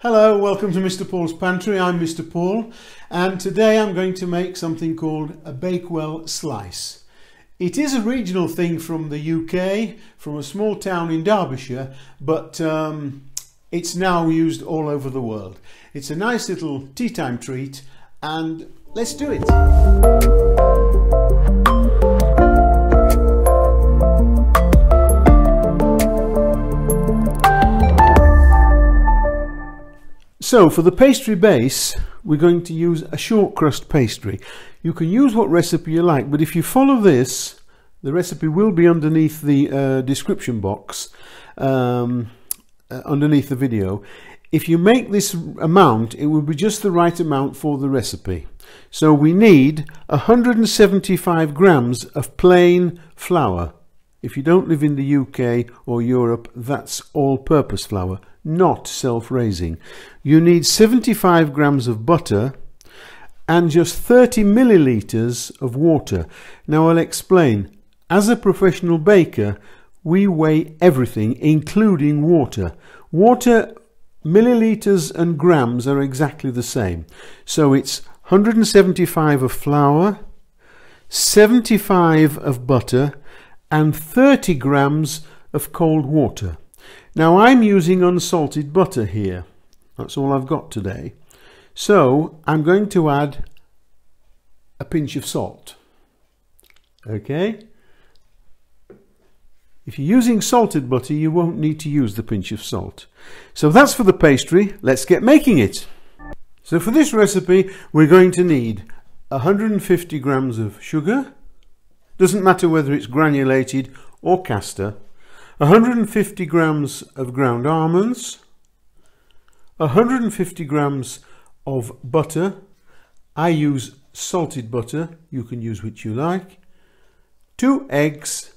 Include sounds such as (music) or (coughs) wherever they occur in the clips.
Hello, welcome to Mr. Paul's Pantry. I'm Mr. Paul and today I'm going to make something called a Bakewell slice. It is a regional thing from the UK, from a small town in Derbyshire, but um, it's now used all over the world. It's a nice little tea time treat and let's do it. So for the pastry base, we're going to use a short crust pastry. You can use what recipe you like, but if you follow this, the recipe will be underneath the uh, description box, um, uh, underneath the video. If you make this amount, it will be just the right amount for the recipe. So we need 175 grams of plain flour. If you don't live in the UK or Europe, that's all-purpose flour not self-raising. You need 75 grams of butter and just 30 milliliters of water. Now I'll explain. As a professional baker, we weigh everything, including water. Water, milliliters and grams are exactly the same. So it's 175 of flour, 75 of butter, and 30 grams of cold water. Now I'm using unsalted butter here. That's all I've got today. So I'm going to add a pinch of salt. Okay? If you're using salted butter, you won't need to use the pinch of salt. So that's for the pastry. Let's get making it. So for this recipe, we're going to need 150 grams of sugar. Doesn't matter whether it's granulated or caster. 150 grams of ground almonds, 150 grams of butter. I use salted butter, you can use which you like, two eggs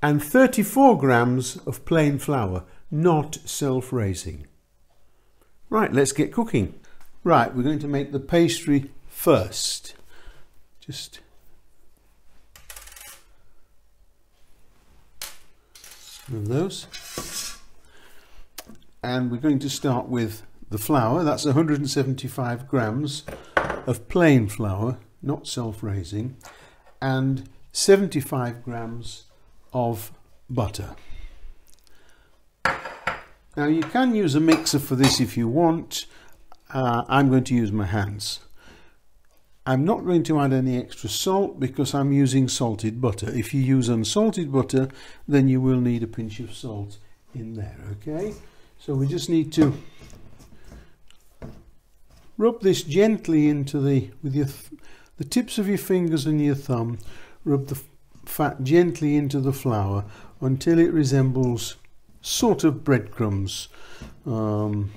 and 34 grams of plain flour, not self-raising. Right, let's get cooking. Right, we're going to make the pastry first. Just of those. And we're going to start with the flour. That's 175 grams of plain flour, not self-raising, and 75 grams of butter. Now you can use a mixer for this if you want. Uh, I'm going to use my hands. I'm not going to add any extra salt because I'm using salted butter. If you use unsalted butter, then you will need a pinch of salt in there, okay? So we just need to rub this gently into the, with your the tips of your fingers and your thumb, rub the fat gently into the flour until it resembles sort of breadcrumbs. Um,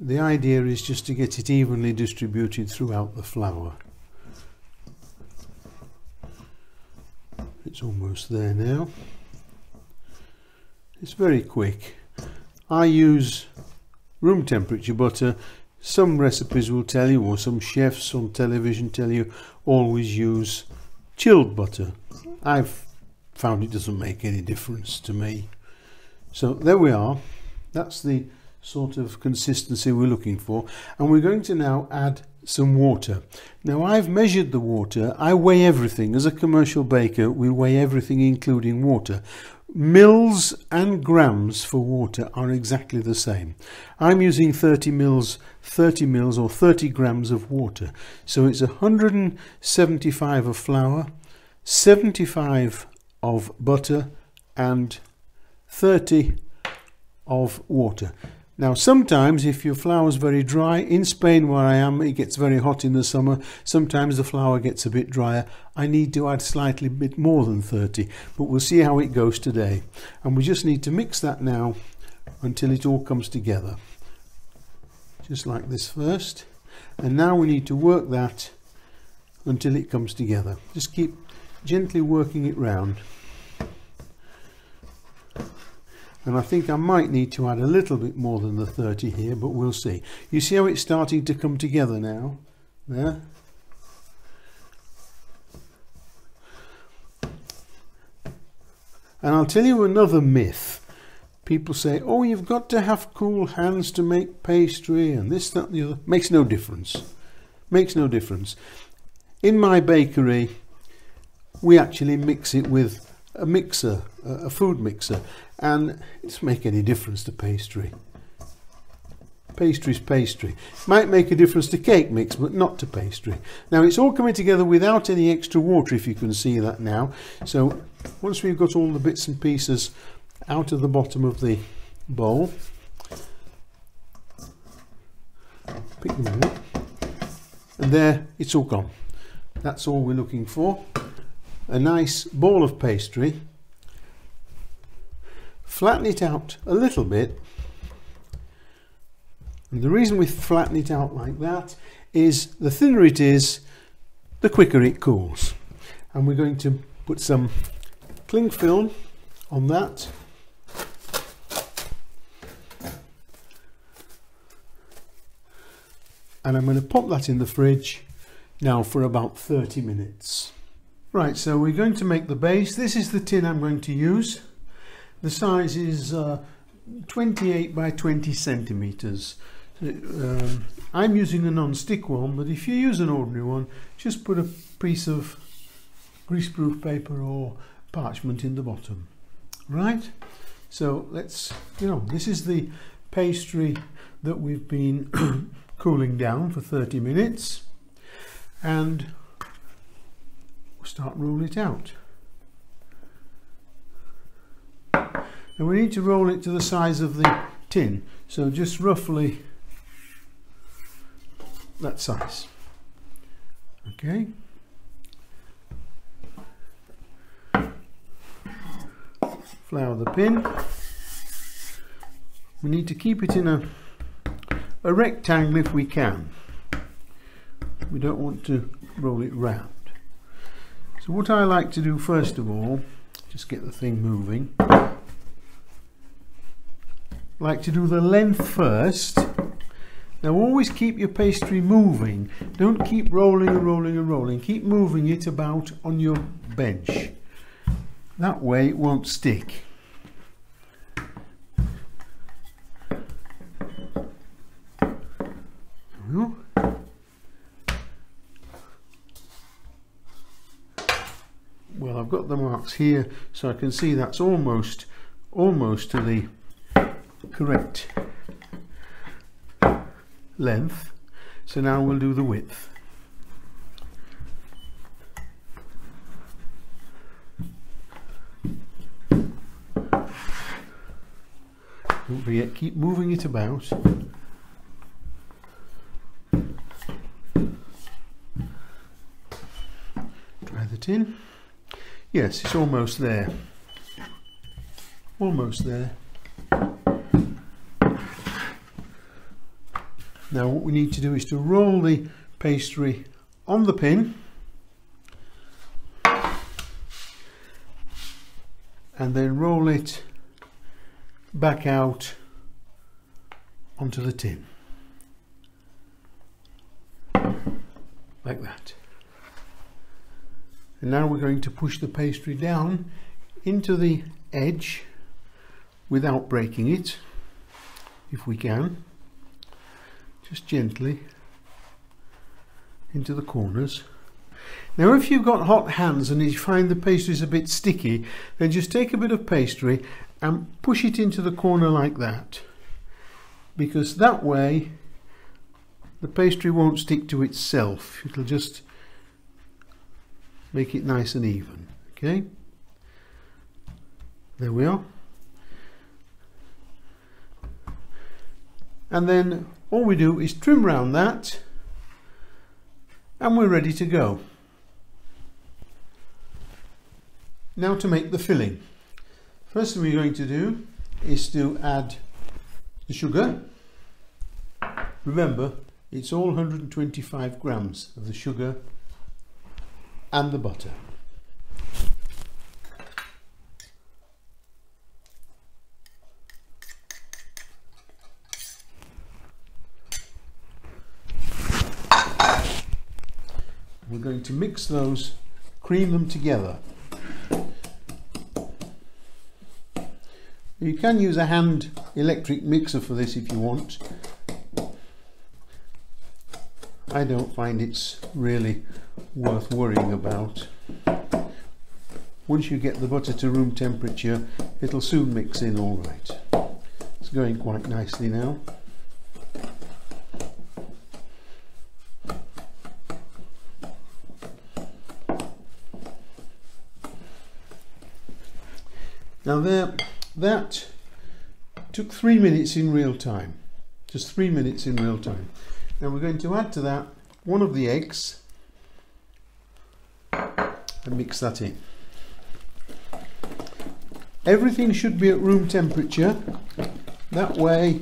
the idea is just to get it evenly distributed throughout the flour. It's almost there now. It's very quick. I use room temperature butter. Uh, some recipes will tell you, or some chefs on television tell you, always use chilled butter. I've found it doesn't make any difference to me. So there we are. That's the sort of consistency we're looking for and we're going to now add some water. Now I've measured the water, I weigh everything. As a commercial baker we weigh everything including water. Mils and grams for water are exactly the same. I'm using 30 mils, 30 mils or 30 grams of water. So it's 175 of flour, 75 of butter and 30 of water. Now sometimes if your flour is very dry, in Spain where I am it gets very hot in the summer, sometimes the flour gets a bit drier. I need to add slightly bit more than 30 but we'll see how it goes today. And we just need to mix that now until it all comes together. Just like this first. And now we need to work that until it comes together. Just keep gently working it round and I think I might need to add a little bit more than the 30 here but we'll see you see how it's starting to come together now there and I'll tell you another myth people say, oh, you've got to have cool hands to make pastry and this, that, and the other. Makes no difference. Makes no difference. In my bakery, we actually mix it with a mixer, a food mixer, and it doesn't make any difference to pastry. Pastry's pastry. Might make a difference to cake mix, but not to pastry. Now it's all coming together without any extra water, if you can see that now. So once we've got all the bits and pieces out of the bottom of the bowl, pick them up, and there it's all gone. That's all we're looking for. A nice ball of pastry. Flatten it out a little bit and the reason we flatten it out like that is the thinner it is, the quicker it cools. And we're going to put some cling film on that. And I'm going to pop that in the fridge now for about 30 minutes. Right, so we're going to make the base. This is the tin I'm going to use. The size is uh, 28 by 20 centimeters. Um, I'm using a non-stick one, but if you use an ordinary one, just put a piece of greaseproof paper or parchment in the bottom. Right? So let's, you know, this is the pastry that we've been (coughs) cooling down for 30 minutes and start rolling it out. And we need to roll it to the size of the tin. So just roughly that size. Okay. Flour the pin. We need to keep it in a, a rectangle if we can. We don't want to roll it round. So what I like to do first of all, just get the thing moving, like to do the length first now always keep your pastry moving. Don't keep rolling and rolling and rolling. Keep moving it about on your bench. That way it won't stick I've got the marks here, so I can see that's almost, almost to the correct length. So now we'll do the width. Don't forget, keep moving it about. Try the tin. Yes, it's almost there. Almost there. Now what we need to do is to roll the pastry on the pin and then roll it back out onto the tin like that and now we're going to push the pastry down into the edge without breaking it if we can just gently into the corners. Now if you've got hot hands and you find the pastry is a bit sticky, then just take a bit of pastry and push it into the corner like that. Because that way the pastry won't stick to itself. It'll just make it nice and even. Okay? There we are. And then all we do is trim round that and we're ready to go. Now to make the filling. First thing we're going to do is to add the sugar. Remember, it's all 125 grams of the sugar and the butter. we're going to mix those, cream them together. You can use a hand electric mixer for this if you want. I don't find it's really worth worrying about. Once you get the butter to room temperature, it'll soon mix in all right. It's going quite nicely now. Now there, that took three minutes in real time. Just three minutes in real time. Now we're going to add to that one of the eggs and mix that in. Everything should be at room temperature. That way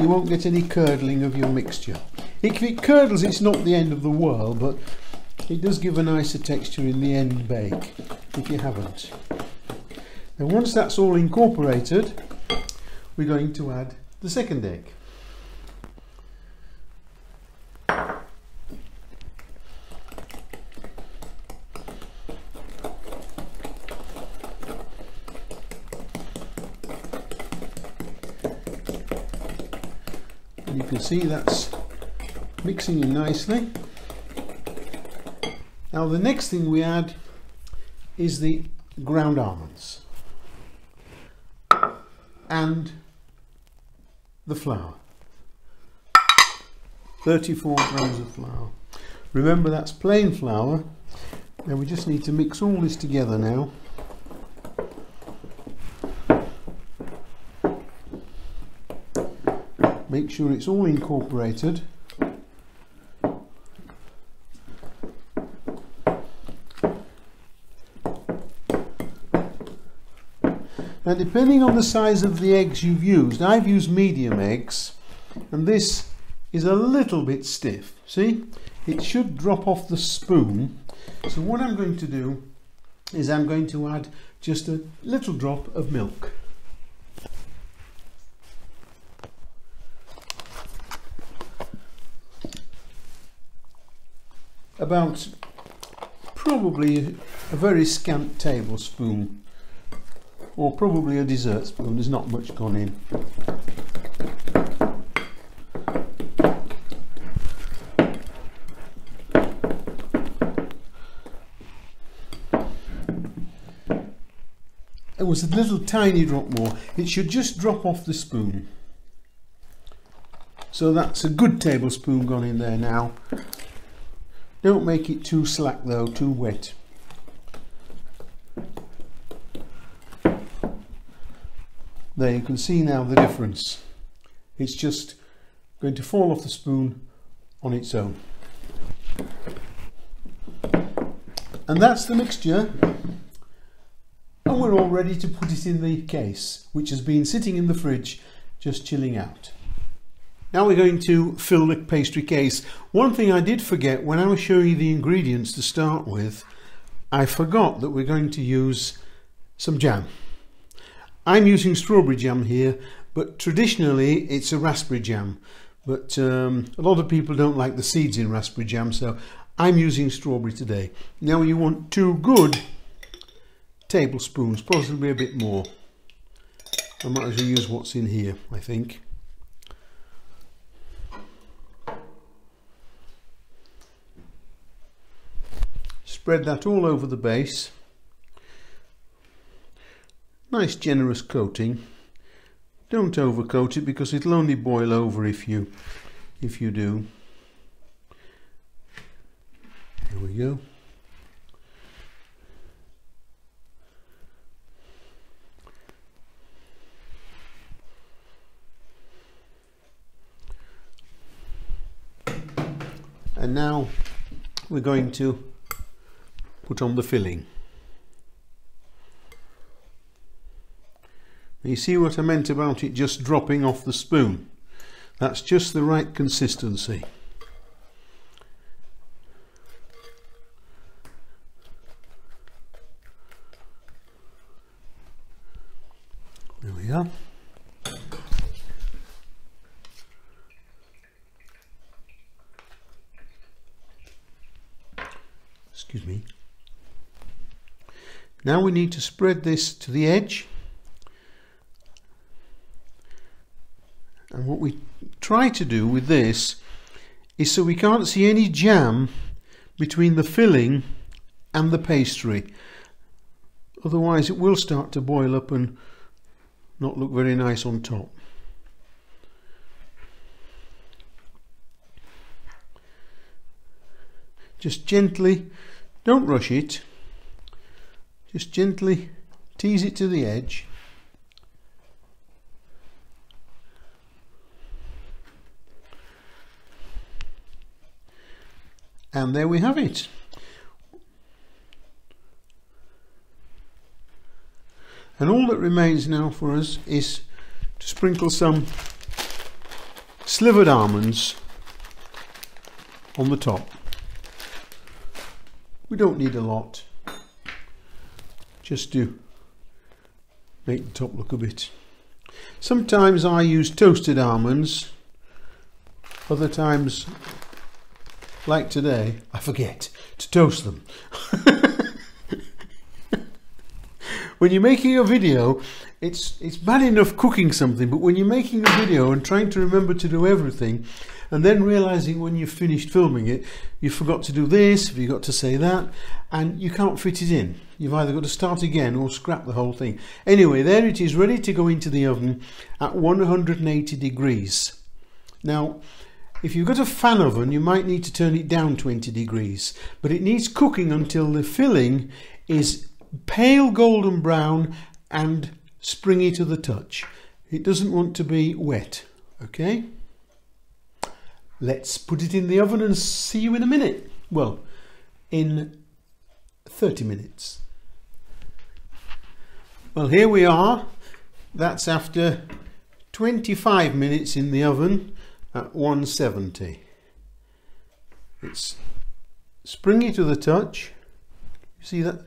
you won't get any curdling of your mixture. If it curdles it's not the end of the world but it does give a nicer texture in the end bake if you haven't. And once that's all incorporated, we're going to add the second egg. See that's mixing in nicely. Now the next thing we add is the ground almonds and the flour. 34 grams of flour. Remember that's plain flour. Now we just need to mix all this together now. Make sure it's all incorporated. Now depending on the size of the eggs you've used, I've used medium eggs and this is a little bit stiff. See, it should drop off the spoon. So what I'm going to do is I'm going to add just a little drop of milk. About probably a very scant tablespoon or probably a dessert spoon, there's not much gone in. It was a little tiny drop more. It should just drop off the spoon. So that's a good tablespoon gone in there now. Don't make it too slack though, too wet. There you can see now the difference. It's just going to fall off the spoon on its own. And that's the mixture. And we're all ready to put it in the case, which has been sitting in the fridge, just chilling out. Now we're going to fill the pastry case. One thing I did forget when I was showing you the ingredients to start with, I forgot that we're going to use some jam. I'm using strawberry jam here, but traditionally it's a raspberry jam. But um, a lot of people don't like the seeds in raspberry jam, so I'm using strawberry today. Now you want two good tablespoons, possibly a bit more. I might as well use what's in here, I think. Spread that all over the base. Nice generous coating. Don't overcoat it because it'll only boil over if you if you do. Here we go. And now we're going to put on the filling. You see what I meant about it just dropping off the spoon? That's just the right consistency. Now we need to spread this to the edge. And what we try to do with this is so we can't see any jam between the filling and the pastry. Otherwise it will start to boil up and not look very nice on top. Just gently, don't rush it, just gently tease it to the edge. And there we have it. And all that remains now for us is to sprinkle some slivered almonds on the top. We don't need a lot just to make the top look a bit sometimes I use toasted almonds other times like today, I forget to toast them. (laughs) when you're making a video, it's it's bad enough cooking something, but when you're making a video and trying to remember to do everything, and then realizing when you've finished filming it, you forgot to do this, you got to say that, and you can't fit it in. You've either got to start again or scrap the whole thing. Anyway, there it is, ready to go into the oven at 180 degrees. Now, if you've got a fan oven, you might need to turn it down 20 degrees, but it needs cooking until the filling is pale golden brown and springy to the touch. It doesn't want to be wet, okay? Let's put it in the oven and see you in a minute. Well, in 30 minutes. Well, here we are. That's after 25 minutes in the oven at 170. It's springy to the touch. You see that?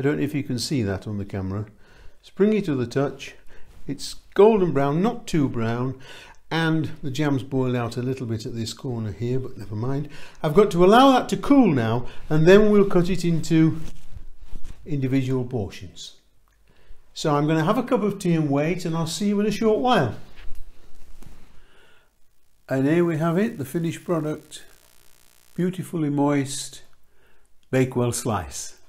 I don't know if you can see that on the camera. Springy to the touch. It's golden brown, not too brown, and the jam's boiled out a little bit at this corner here, but never mind. I've got to allow that to cool now, and then we'll cut it into individual portions. So I'm going to have a cup of tea and wait, and I'll see you in a short while. And here we have it, the finished product. Beautifully moist Bakewell slice.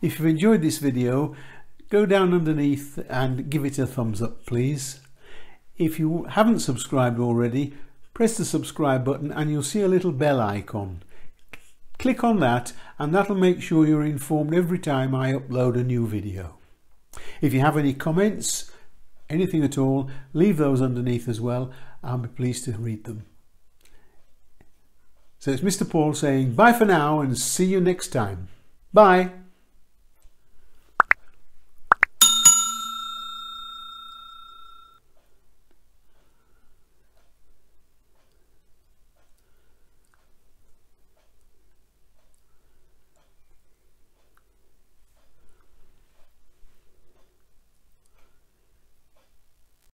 If you've enjoyed this video, go down underneath and give it a thumbs up please. If you haven't subscribed already, press the subscribe button and you'll see a little bell icon. Click on that and that'll make sure you're informed every time I upload a new video. If you have any comments, anything at all, leave those underneath as well. I'll be pleased to read them. So it's Mr. Paul saying bye for now and see you next time. Bye.